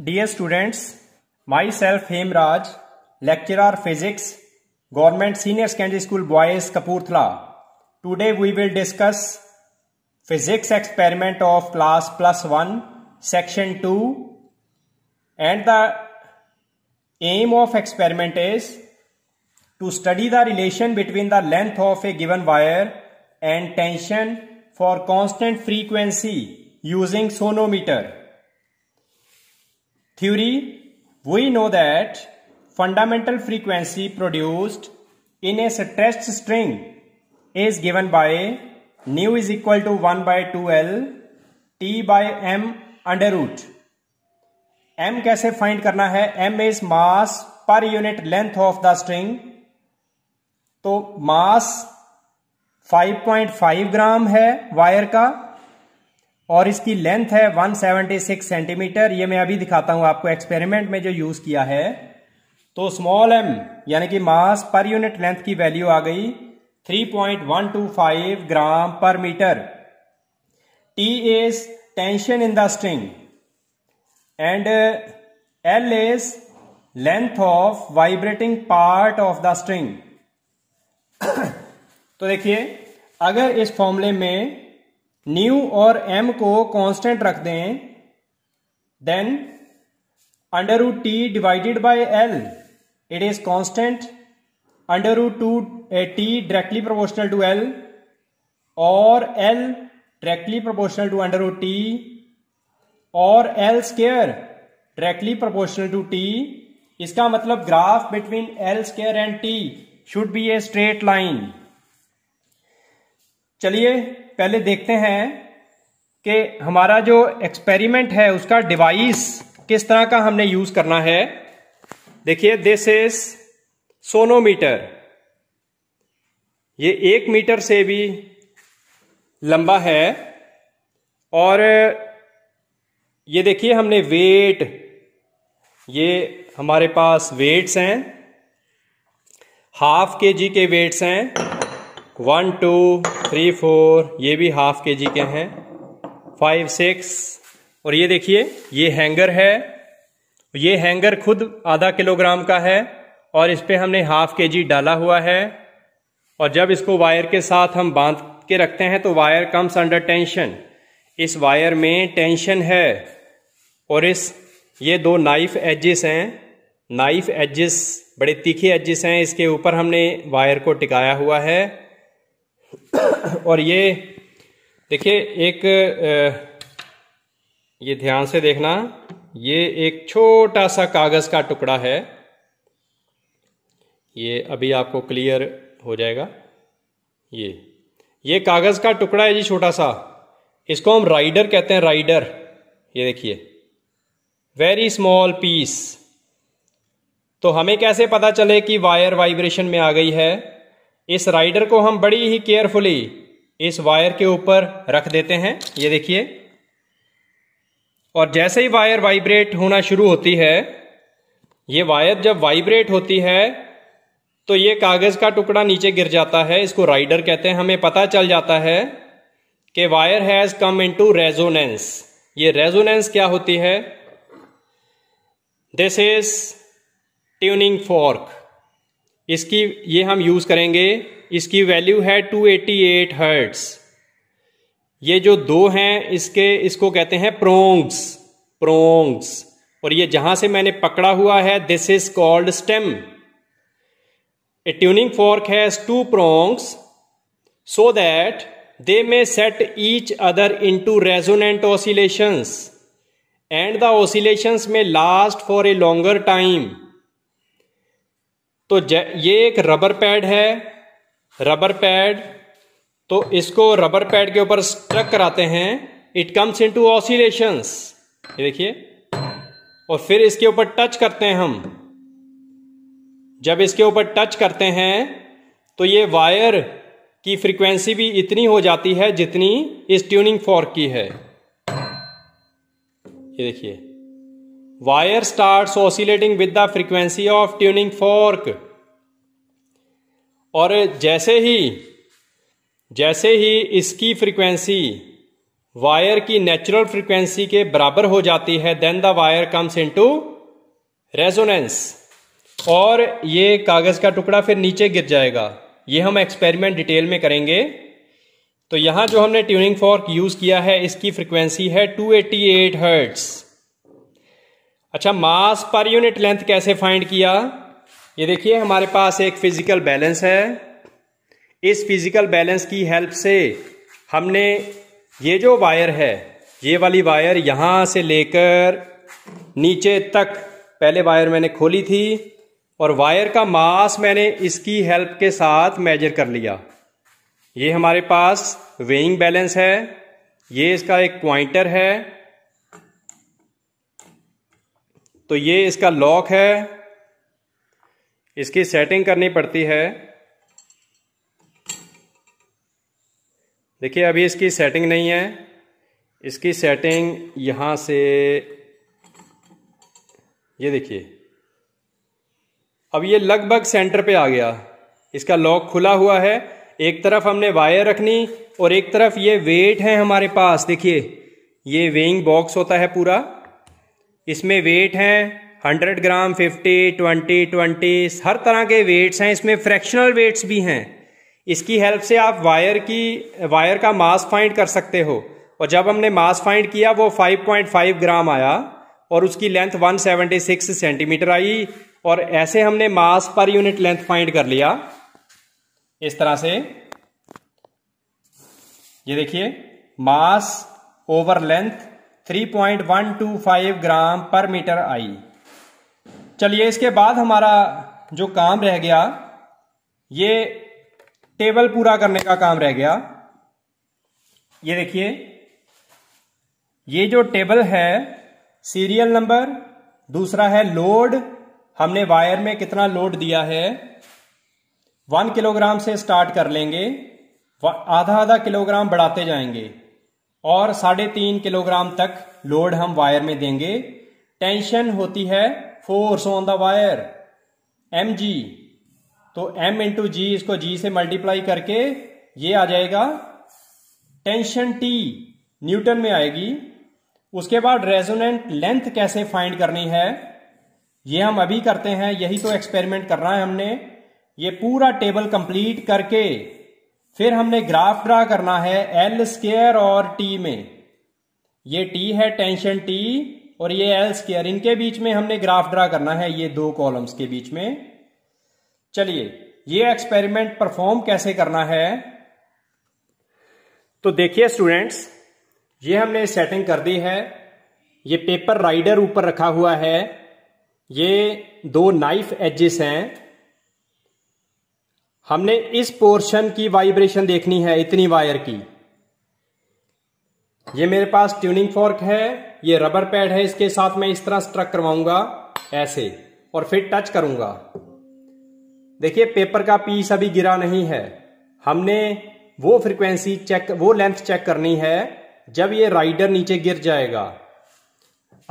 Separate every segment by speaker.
Speaker 1: Dear students, myself Hemraj, lecturer physics, Government Senior Secondary School Boys Kapurthala. Today we will discuss physics experiment of class plus 1 section 2 and the aim of experiment is to study the relation between the length of a given wire and tension for constant frequency using sonometer. Theory We know that fundamental frequency produced in a stressed string is given by nu is equal to 1 by 2L T by M under root. M कैसे find करना है M is mass per unit length of the string तो mass 5.5 ग्राम है wire का और इसकी length है 176 centimetre. ये मैं अभी दिखाता हूँ आपको एक्सपेरिमेंट में जो यूज़ किया है। तो स्मॉल एम यानी कि मास पर यूनिट लेंथ की वैल्यू आ गई 3.125 gram per metre. T is tension in the string and L is length of vibrating part of the string तो देखिए, अगर इस फॉर्मूले में न्यू और एम को कांस्टेंट रख दें then under root T divided by L it is constant under root to T directly proportional to L और L directly proportional to under root T और L square directly proportional to T इसका मतलब graph between L square and T should be a straight line चलिए पहले देखते हैं कि हमारा जो एक्सपेरिमेंट है, उसका डिवाइस किस तरह का हमने यूज़ करना है। देखिए दिस इज़ सोनोमीटर ये एक मीटर से भी लंबा है और ये देखिए, हमने वेट ये हमारे पास वेट्स हैं। हाफ़ के जी के वेट्स हैं। वन टू थ्री फोर ये भी हाफ़ के जी के हैं. फाइव सिक्स और ये देखिए, ये हैंगर है. ये हैंगर खुद आधा किलोग्राम का है और इस पर हमने हाफ़ के जी डाला हुआ है. और जब इसको वायर के साथ हम बाँध के रखते हैं तो वायर कम्स अंडर टेंशन इस वायर में टेंशन है और इस, ये दो नाइफ एजेस हैं. नाइफ एजेस बड़े तीखे एजेस हैं. इसके ऊपर हमने वायर को टिकाया हुआ है. और ये, देखिए, एक ये ध्यान से देखना, ये एक छोटा सा कागज़ का टुकड़ा है। ये अभी आपको क्लियर हो जाएगा। ये ये कागज़ का टुकड़ा है जी छोटा सा। इसको हम राइडर कहते हैं, राइडर। ये देखिए वेरी स्मॉल पीस तो हमें कैसे पता चले कि वायर वाइब्रेशन में आ गई है? इस राइडर को हम बड़ी ही केयरफुली इस वायर के ऊपर रख देते हैं। ये देखिए। और जैसे ही वायर वाइब्रेट होना शुरू होती है, ये वायर जब वाइब्रेट होती है तो ये कागज़ का टुकड़ा नीचे गिर जाता है। इसको राइडर कहते हैं। हमें पता चल जाता है कि wire has come into resonance ये रेजोनेंस क्या होती है? दिस इज़ ट्यूनिंग फॉर्क इसकी ये हम यूज़ करेंगे, इसकी वैल्यू है 288 एटी हर्ट्स ये जो दो हैं, इसके, इसको कहते हैं प्रोंग्स प्रोंग्स। और ये जहाँ से मैंने पकड़ा हुआ है this is called stem a tuning fork has two prongs so that they may set each other into resonant oscillations and the oscillations may last for a longer time तो ये एक रबर पैड है rubber pad तो इसको rubber pad के ऊपर struck कराते हैं। इट कम्स इनटू ऑसिलेशंस ये देखिए। और फिर इसके ऊपर टच करते हैं हम। जब इसके ऊपर टच करते हैं तो ये वायर की फ्रीक्वेंसी भी इतनी हो जाती है जितनी इस ट्यूनिंग फॉर्क की है। ये देखिए। Wire start oscillating with the frequency of tuning fork और जैसे ही जैसे ही इसकी फ्रीक्वेंसी वायर की नेचुरल फ्रीक्वेंसी के बराबर हो जाती है then the wire comes into resonance और ये कागज़ का टुकड़ा फिर नीचे गिर जाएगा। ये हम एक्सपेरिमेंट डिटेल में करेंगे। तो यहाँ जो हमने ट्यूनिंग फॉर्क यूज़ किया है, इसकी फ्रीक्वेंसी है 288 हर्ट्स अच्छा मास पर यूनिट लेंथ कैसे फाइंड किया? ये देखिए, हमारे पास एक फ़िज़िकल बैलेंस है। इस फ़िज़िकल बैलेंस की हेल्प से हमने ये जो वायर है, ये वाली वायर यहाँ से लेकर नीचे तक, पहले वायर मैंने खोली थी और वायर का मास मैंने इसकी हेल्प के साथ मेजर कर लिया। ये हमारे पास वेइंग बैलेंस है। ये इसका एक पॉइंटर है। तो ये इसका लॉक है। इसकी सेटिंग करनी पड़ती है। देखिए, अभी इसकी सेटिंग नहीं है। इसकी सेटिंग यहाँ से, ये देखिए। अब ये लगभग सेंटर पे आ गया। इसका लॉक खुला हुआ है। एक तरफ़ हमने वायर रखनी और एक तरफ़ ये वेट है हमारे पास। देखिए, ये वेइंग बॉक्स होता है पूरा। इसमें वेट हैं hundred gram fifty twenty twenty हर तरह के वेट्स हैं, इसमें फ्रैक्शनल वेट्स भी हैं। इसकी हेल्प से आप वायर की वायर का मास फाइंड कर सकते हो। और जब हमने मास फाइंड किया, वो 5.5 ग्राम आया और उसकी लेंथ 176 सेंटीमीटर आई और ऐसे हमने मास पर यूनिट लेंथ फाइंड कर लिया। इस तरह से, ये देखिए मास over length 3.125 gram per metre आई। चलिए, इसके बाद हमारा जो काम रह गया, ये टेबल पूरा करने का काम रह गया। ये देखिए, ये जो टेबल है, सीरियल नंबर, दूसरा है लोड। हमने वायर में कितना लोड दिया है? वन किलोग्राम से स्टार्ट कर लेंगे आधा आधा किलोग्राम बढ़ाते जाएँगे। और साढ़े तीन किलोग्राम तक लोड हम वायर में देंगे। टेंशन होती है force on the wire. M G तो एम इंटू जी इसको जी से मल्टीप्लाई करके ये आ जाएगा। टेंशन टी न्यूटन में आएगी। उसके बाद रेजोनेंट लेंथ कैसे फाइंड करनी है, ये हम अभी करते हैं। यही तो एक्सपेरिमेंट कर रहा है हमने। ये पूरा टेबल कंप्लीट करके फिर हमने ग्राफ ड्रा करना है एल स्केयर और टी में। ये टी है टेंशन टी और ये एल स्केयर इनके बीच में हमने ग्राफ ड्रा करना है ये दो कॉलम्स के बीच में। चलिए, ये एक्सपेरिमेंट परफॉर्म कैसे करना है? तो देखिए स्टूडेंट्स ये हमने सेटिंग कर दी है। ये पेपर राइडर ऊपर रखा हुआ है। ये दो नाइफ एजेस हैं। हमने इस पोर्शन की वाइब्रेशन देखनी है, इतनी वायर की। ये मेरे पास ट्यूनिंग फॉर्क है, ये रबर पैड है, इसके साथ मैं इस तरह स्ट्रक करवाऊँगा, ऐसे, और फिर टच करूँगा। देखिए, पेपर का पीस अभी गिरा नहीं है। हमने वो फ्रीक्वेंसी चेक, वो लेंथ चेक करनी है, जब ये राइडर नीचे गिर जाएगा।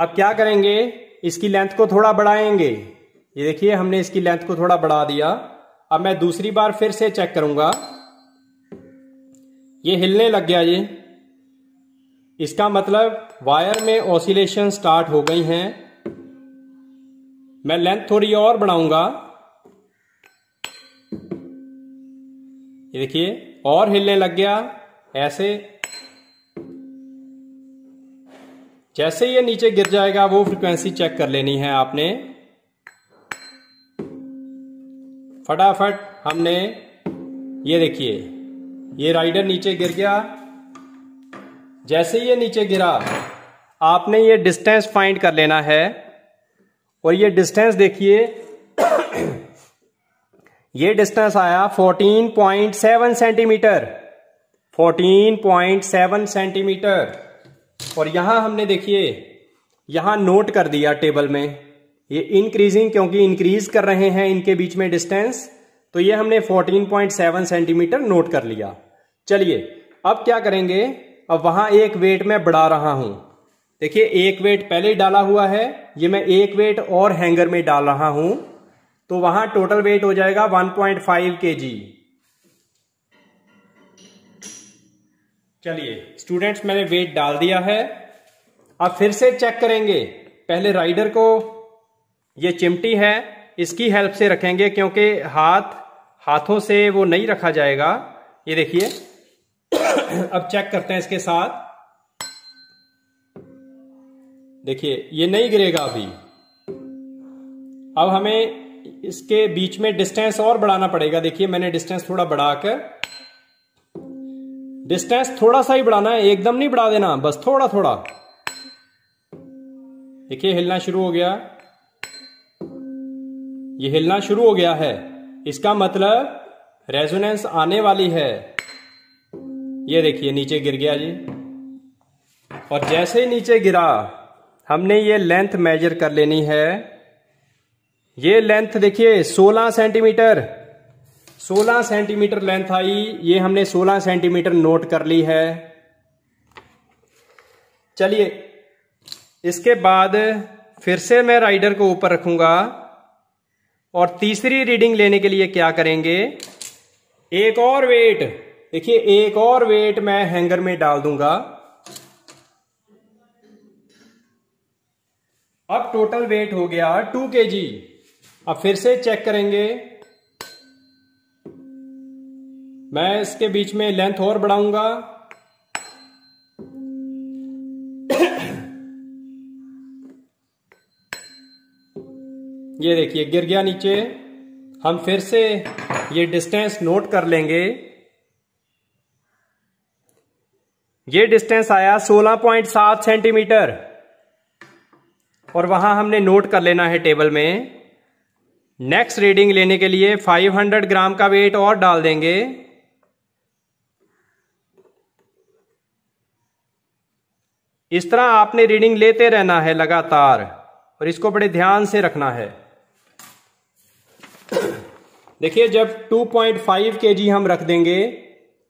Speaker 1: अब क्या करेंगे? इसकी लेंथ को थोड़ा बढ़ाएँगे। ये देखिए, हमने इसकी लेंथ को थोड़ा बढ़ा दिया। अब मैं दूसरी बार फिर से चेक करूँगा। ये हिलने लग गया ये इसका मतलब वायर में ऑसिलेशन स्टार्ट हो गई हैं। मैं लेंथ थोड़ी और बढ़ाऊँगा। ये देखिए, और हिलने लग गया। ऐसे। जैसे ये नीचे गिर जाएगा, वो फ्रीक्वेंसी चेक कर लेनी है आपने। फटाफट हमने ये देखिए, ये राइडर नीचे गिर गया। जैसे ये नीचे गिरा, आपने ये डिस्टेंस फाइंड कर लेना है। और ये डिस्टेंस देखिए, ये डिस्टेंस आया 14.7 सेंटीमीटर 14.7 सेंटीमीटर और यहाँ हमने देखिए, यहाँ नोट कर दिया टेबल में। ये इंक्रीजिंग क्योंकि इंक्रीज कर रहे हैं इनके बीच में डिस्टेंस तो ये हमने 14.7 सेंटीमीटर नोट कर लिया। चलिए, अब क्या करेंगे? अब वहाँ एक वेट में बढ़ा रहा हूँ। देखिए, एक वेट पहले डाला हुआ है, ये मैं एक वेट और हैंगर में डाल रहा हूँ। तो वहाँ टोटल वेट हो जाएगा 1.5 जी चलिए स्टूडेंट्स मैंने वेट डाल दिया है। अब फिर से चेक करेंगे। पहले राइडर को ये चिमटी है, इसकी हेल्प से रखेंगे क्योंकि हाथ, हाथों से वो नहीं रखा जाएगा। ये देखिए। अब चेक करते हैं इसके साथ। देखिए, ये नहीं गिरेगा अभी। अब हमें इसके बीच में डिस्टेंस और बढ़ाना पड़ेगा। देखिए, मैंने डिस्टेंस थोड़ा बढ़ाकर डिस्टेंस थोड़ा सा ही बढ़ाना है, एकदम नहीं बढ़ा देना, बस थोड़ा थोड़ा देखिए, हिलना शुरू हो गया। ये हिलना शुरू हो गया है। इसका मतलब रेजोनेंस आने वाली है। ये देखिए, नीचे गिर गया जी। और जैसे ही नीचे गिरा, हमने ये लेंथ मेजर कर लेनी है। ये लेंथ देखिए 16 सेंटीमीटर 16 सेंटीमीटर लेंथ आई। ये हमने 16 सेंटीमीटर नोट कर ली है। चलिए, इसके बाद फिर से मैं राइडर को ऊपर रखूँगा। और तीसरी रीडिंग लेने के लिए क्या करेंगे? एक और वेट। देखिए, एक और वेट मैं हैंगर में डाल दूँगा। अब टोटल वेट हो गया टू के जी अब फिर से चेक करेंगे। मैं इसके बीच में लेंथ और बढ़ाऊँगा। ये देखिए, गिर गया नीचे। हम फिर से ये डिस्टेंस नोट कर लेंगे। ये डिस्टेंस आया 16.7 सेंटीमीटर और वहाँ हमने नोट कर लेना है टेबल में। नेक्स्ट रीडिंग लेने के लिए 500 ग्राम का वेट और डाल देंगे। इस तरह आपने रीडिंग लेते रहना है लगातार। और इसको बड़े ध्यान से रखना है। देखिए, जब 2.5 केजी हम रख देंगे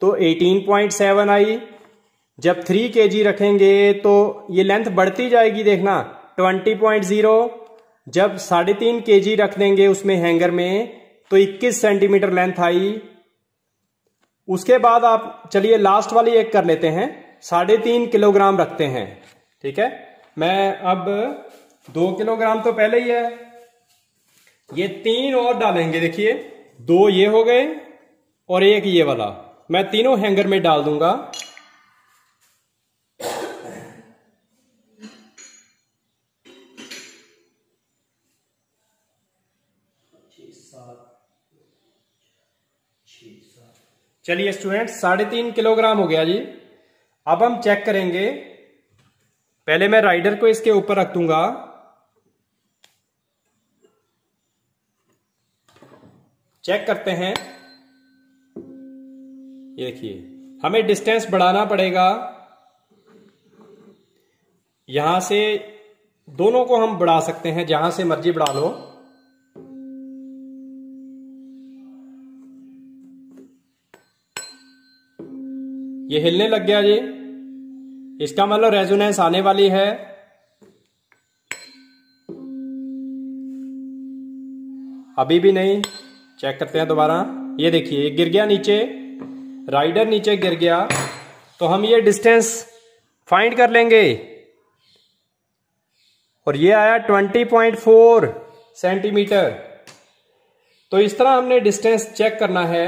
Speaker 1: तो 18.7 आई। जब 3 केजी रखेंगे तो ये लेंथ बढ़ती जाएगी, देखना 20.0 जब साढ़े तीन के जी रख देंगे उसमें हैंगर में तो 21 सेंटीमीटर लेंथ आई। उसके बाद आप, चलिए लास्ट वाली एक कर लेते हैं। साढ़े तीन किलोग्राम रखते हैं, ठीक है? मैं अब दो किलोग्राम तो पहले ही है। ये तीन और डालेंगे, देखिए। दो ये हो गए और एक ये वाला। मैं तीनों हैंगर में डाल दूँगा। चलिए स्टूडेंट, साढ़े तीन किलोग्राम हो गया जी। अब हम चेक करेंगे। पहले मैं राइडर को इसके ऊपर रख दूँगा। चेक करते हैं। ये देखिए, हमें डिस्टेंस बढ़ाना पड़ेगा। यहाँ से दोनों को हम बढ़ा सकते हैं, जहाँ से मर्ज़ी बढ़ा लो। ये हिलने लग गया जी। इसका मतलब रेजोनेंस आने वाली है। अभी भी नहीं। चेक करते हैं दोबारा। ये देखिए गिर गया नीचे। राइडर नीचे गिर गया। तो हम ये डिस्टेंस फाइंड कर लेंगे। और ये आया 20.4 सेंटीमीटर तो इस तरह हमने डिस्टेंस चेक करना है।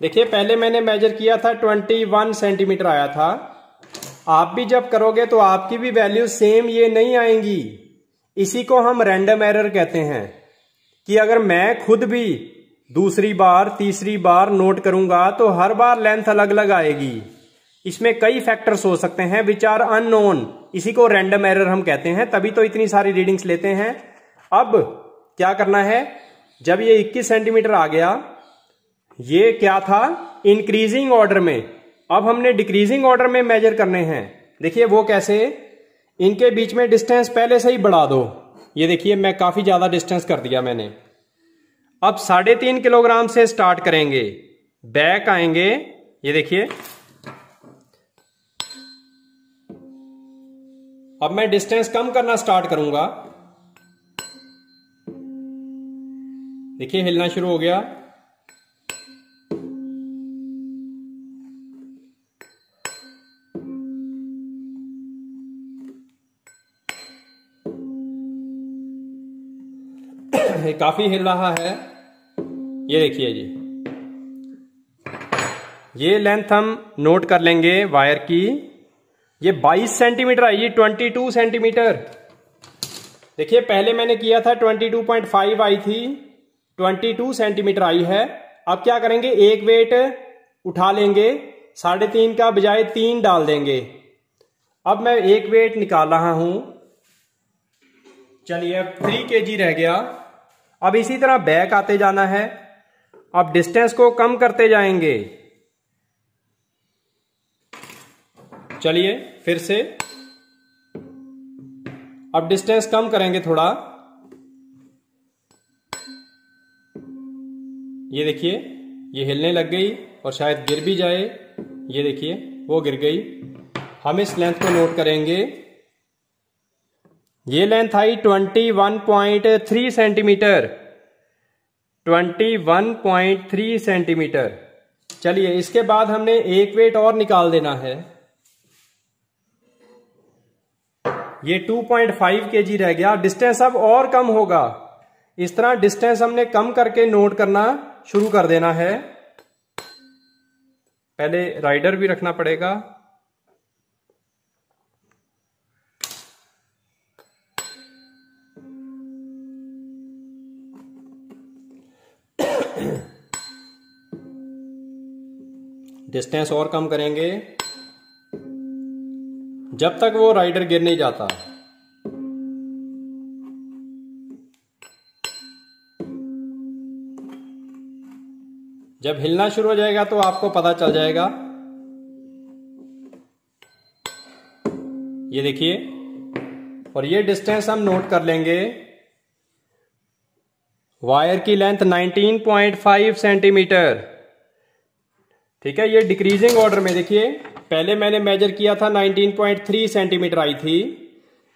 Speaker 1: देखिए, पहले मैंने मेजर किया था 21 सेंटीमीटर आया था। आप भी जब करोगे तो आपकी भी वैल्यू सेम ये नहीं आएँगी। इसी को हम रैंडम एरर कहते हैं। कि अगर मैं खुद भी दूसरी बार, तीसरी बार नोट करूँगा तो हर बार लेंथ अलग अलग आएगी। इसमें कई फैक्टर्स हो सकते हैं। विच आर अननोन इसी को रैंडम एरर हम कहते हैं। तभी तो इतनी सारी रीडिंग्स लेते हैं। अब क्या करना है? जब ये 21 सेंटीमीटर आ गया, ये क्या था? इंक्रीजिंग ऑर्डर में। अब हमने डिक्रीजिंग ऑर्डर में मेजर करने हैं। देखिए वो कैसे? इनके बीच में डिस्टेंस पहले से ही बढ़ा दो। ये देखिए, मैं काफ़ी ज़्यादा डिस्टेंस कर दिया मैंने। अब साढ़े तीन किलोग्राम से स्टार्ट करेंगे। बैक आएँगे। ये देखिए। अब मैं डिस्टेंस कम करना स्टार्ट करूँगा। देखिए, हिलना शुरू हो गया। काफ़ी हिल रहा है। ये देखिए जी। ये लेंथ हम नोट कर लेंगे वायर की। ये 22 सेंटीमीटर आई, ये 22 सेंटीमीटर। देखिए, पहले मैंने किया था 22.5 आई थी 22 सेंटीमीटर आई है। अब क्या करेंगे, एक वेट उठा लेंगे, साढ़े तीन का बजाय तीन डाल देंगे। अब मैं एक वेट निकाल रहा हूँ। चलिए, अब थ्री के जी रह गया। अब इसी तरह बैक आते जाना है। अब डिस्टेंस को कम करते जाएँगे। चलिए, फिर से। अब डिस्टेंस कम करेंगे थोड़ा। ये देखिए, ये हिलने लग गई और शायद गिर भी जाए। ये देखिए, वो गिर गई। हम इस लेंथ को नोट करेंगे। ये लेंथ आई 21.3 सेंटीमीटर। 21.3 सेंटीमीटर। चलिए, इसके बाद हमने एक वेट और निकाल देना है। ये 2.5 केजी रह गया। डिस्टेंस अब और कम होगा। इस तरह डिस्टेंस हमने कम करके नोट करना शुरू कर देना है। पहले राइडर भी रखना पड़ेगा। डिस्टेंस और कम करेंगे। जब तक वो राइडर गिर नहीं जाता। जब हिलना शुरू हो जाएगा तो आपको पता चल जाएगा। ये देखिए, और ये डिस्टेंस हम नोट कर लेंगे। वायर की लेंथ 19.5 सेंटीमीटर। ठीक है, ये डिक्रीजिंग ऑर्डर में देखिए, पहले मैंने मेजर किया था 19.3 सेंटीमीटर आई थी।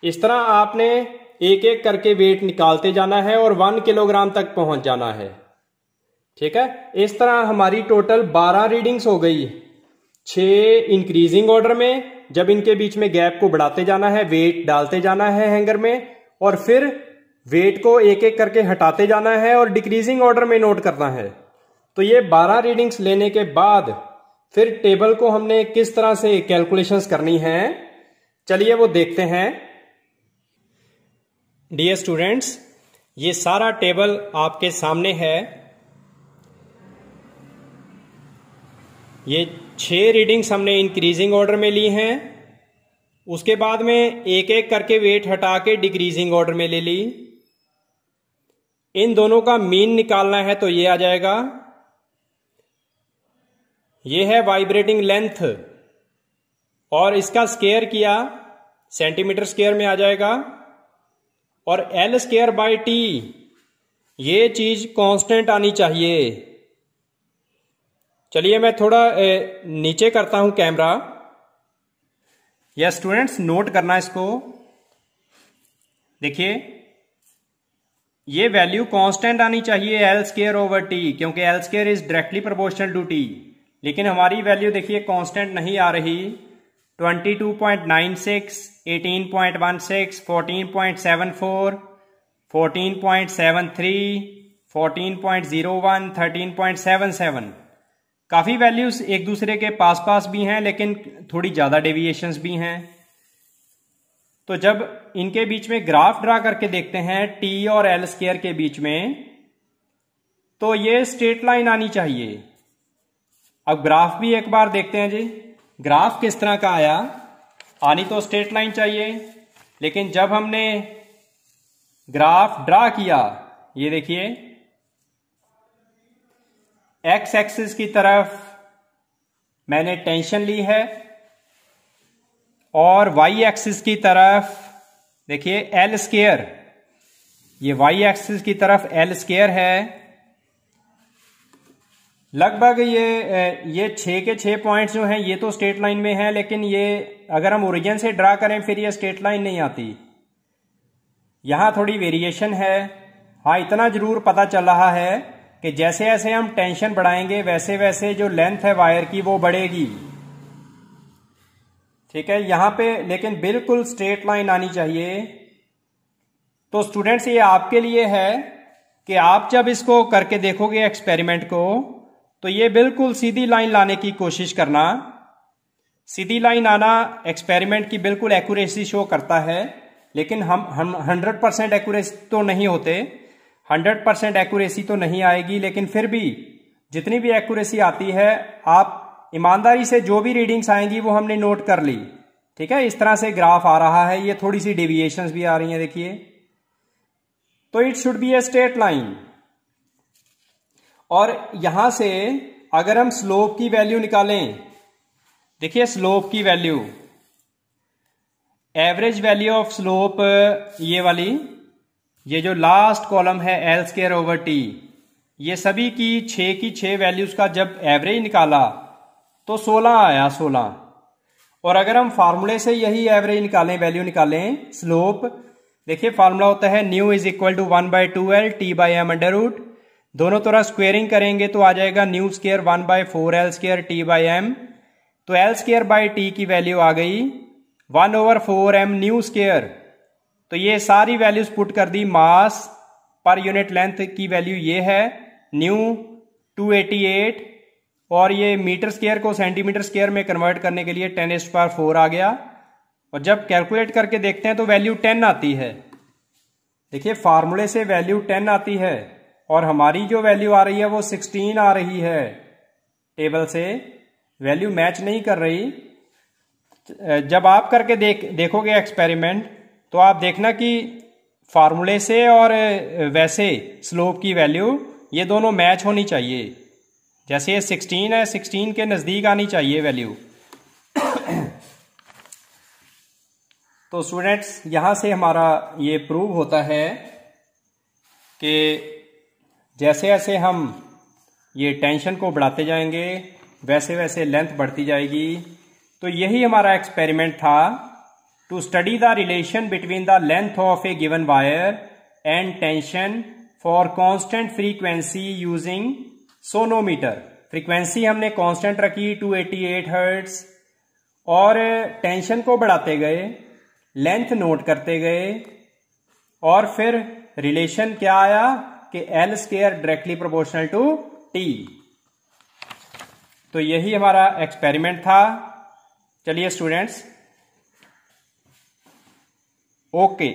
Speaker 1: इस तरह आपने एक एक करके वेट निकालते जाना है और वन किलोग्राम तक पहुँच जाना है। ठीक है, इस तरह हमारी टोटल 12 रीडिंग्स हो गई। छ इंक्रीजिंग ऑर्डर में, जब इनके बीच में गैप को बढ़ाते जाना है वेट डालते जाना है हैंगर में, और फिर वेट को एक एक करके हटाते जाना है और डिक्रीजिंग ऑर्डर में नोट करना है। तो ये 12 रीडिंग्स लेने के बाद फिर टेबल को हमने किस तरह से कैलकुलेशंस करनी है? चलिए वो देखते हैं। डियर स्टूडेंट्स ये सारा टेबल आपके सामने है। ये छह रीडिंग्स हमने इंक्रीजिंग ऑर्डर में ली हैं। उसके बाद में एक एक करके वेट हटा के डिक्रीजिंग ऑर्डर में ले ली। इन दोनों का मीन निकालना है तो ये आ जाएगा। ये है वाइब्रेटिंग लेंथ और इसका स्केयर किया सेंटीमीटर स्केयर में आ जाएगा. और एल स्केयर बाय टी ये चीज़ कांस्टेंट आनी चाहिए. चलिए मैं थोड़ा नीचे करता हूँ कैमरा या स्टूडेंट्स नोट करना इसको. देखिए, ये वैल्यू कांस्टेंट आनी चाहिए एल स्केयर ओवर टी क्योंकि L square is directly proportional to T लेकिन हमारी वैल्यू देखिए कांस्टेंट नहीं आ रही। 22.96, 18.16, 14.74, 14.73, 14.01, 13.77 काफ़ी वैल्यूज़ एक दूसरे के पास पास भी हैं लेकिन थोड़ी ज़्यादा डेविएशंस भी हैं। तो जब इनके बीच में ग्राफ ड्रा करके देखते हैं टी और एल स्केयर के बीच में तो ये स्ट्रेट लाइन आनी चाहिए। अब ग्राफ भी एक बार देखते हैं जी। ग्राफ किस तरह का आया? आनी तो स्ट्रेट लाइन चाहिए, लेकिन जब हमने ग्राफ ड्रा किया, ये देखिए, एक्स एक्सिस की तरफ़ मैंने टेंशन ली है, और वाई एक्सिस की तरफ़, देखिए, एल स्केयर ये वाई एक्सिस की तरफ़ एल स्केयर है लगभग ये ये छह के छह पॉइंट्स जो हैं, ये तो स्टेट लाइन में है, लेकिन ये अगर हम ओरिजिन से ड्रा करें, फिर ये स्टेट लाइन नहीं आती। यहाँ थोड़ी वेरिएशन है। हाँ इतना ज़रूर पता चल रहा है कि जैसे जैसे हम टेंशन बढ़ाएँगे, वैसे वैसे जो लेंथ है वायर की, वो बढ़ेगी। ठीक है, यहाँ पे, लेकिन बिल्कुल स्ट्रेट लाइन आनी चाहिए। तो स्टूडेंट्स ये आपके लिए है कि आप जब इसको करके देखोगे एक्सपेरिमेंट को तो ये बिल्कुल सीधी लाइन लाने की कोशिश करना। सीधी लाइन आना एक्सपेरिमेंट की बिल्कुल एक्यूरेसी शो करता है, लेकिन हम हम हंड्रेड परसेंट एक्यूरेसी तो नहीं होते। हंड्रेड परसेंट एक्यूरेसी तो नहीं आएगी, लेकिन फिर भी जितनी भी एक्यूरेसी आती है, आप ईमानदारी से जो भी रीडिंग्स आएँगी, वो हमने नोट कर ली। ठीक है? इस तरह से ग्राफ आ रहा है। ये थोड़ी सी डेविएशंस भी आ रही हैं, देखिए। तो it should be a straight line और यहाँ से अगर हम स्लोप की वैल्यू निकालें, देखिए स्लोप की value average value of slope ये वाली, ये जो लास्ट कॉलम है एल स्केयर ओवर टी ये सभी की छ की छ वैल्यूज़ का जब एवरेज निकाला तो 16 आया 16 और अगर हम फार्मूले से यही एवरेज निकालें वैल्यू निकालें स्लोप देखिए फार्मूला होता है nu is equal to one by two L T by M under root दोनों तरह स्क्वेयरिंग करेंगे तो आ जाएगा nu square one by four L square T by M तो एल स्केयर बाई टी की वैल्यू आ गई one over four M nu square तो ये सारी वैल्यूज़ पुट कर दी मास पर यूनिट लेंथ की वैल्यू ये है न्यू 288 और ये मीटर स्केयर को सेंटीमीटर स्केयर में कन्वर्ट करने के लिए टेन एस पार फोर आ गया। और जब कैलकुलेट करके देखते हैं तो वैल्यू टेन आती है। देखिए फार्मूले से वैल्यू टेन आती है। और हमारी जो वैल्यू आ रही है वो सिक्सटीन आ रही है। टेबल से वैल्यू मैच नहीं कर रही। जब आप करके देख, देखोगे एक्सपेरिमेंट तो आप देखना कि फार्मूले से और वैसे स्लोप की वैल्यू ये दोनों मैच होनी चाहिए। जैसे ये 16 है 16 के नज़दीक आनी चाहिए वैल्यू तो स्टूडेंट्स यहाँ से हमारा ये प्रूव होता है कि जैसे जैसे हम ये टेंशन को बढ़ाते जाएँगे वैसे वैसे लेंथ बढ़ती जाएगी। तो यही हमारा एक्सपेरिमेंट था। To study the relation between the length of a given wire and tension for constant frequency using sonometer frequency हमने कांस्टेंट रखी 288 हर्ट्स और टेंशन को बढ़ाते गए लेंथ नोट करते गए। और फिर रिलेशन क्या आया? कि L square directly proportional to T तो यही हमारा एक्सपेरिमेंट था। चलिए स्टूडेंट्स ओके